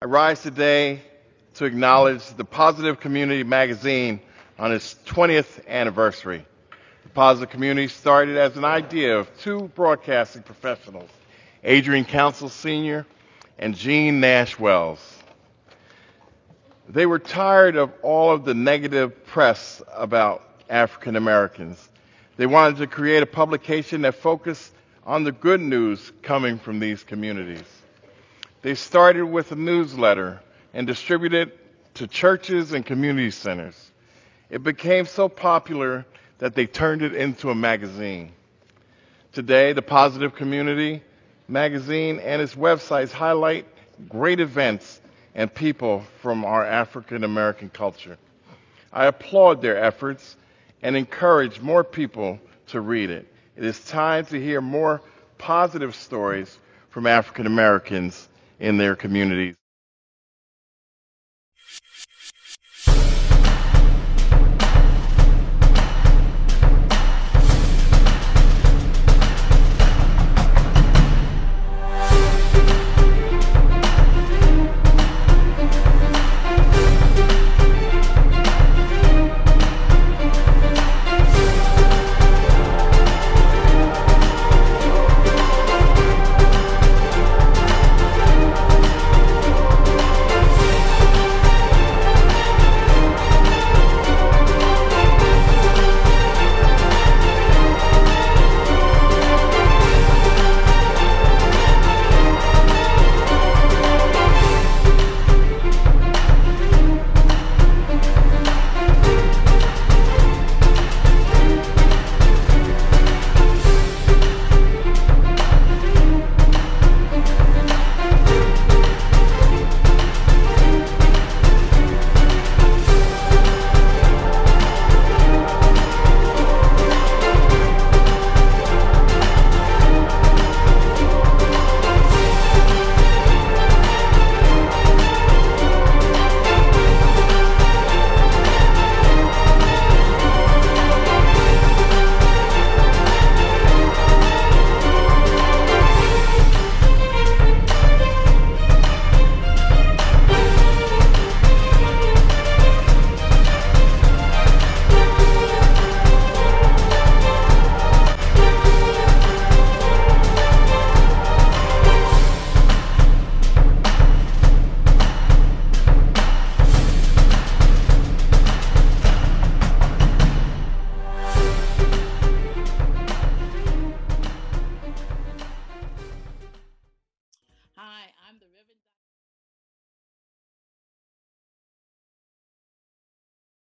I rise today to acknowledge the Positive Community magazine on its 20th anniversary. The Positive Community started as an idea of two broadcasting professionals, Adrian Council Sr. and Jean Nash Wells. They were tired of all of the negative press about African Americans. They wanted to create a publication that focused on the good news coming from these communities. They started with a newsletter and distributed it to churches and community centers. It became so popular that they turned it into a magazine. Today, the Positive Community magazine and its websites highlight great events and people from our African American culture. I applaud their efforts and encourage more people to read it. It is time to hear more positive stories from African Americans in their communities. I'm the Reverend Dr.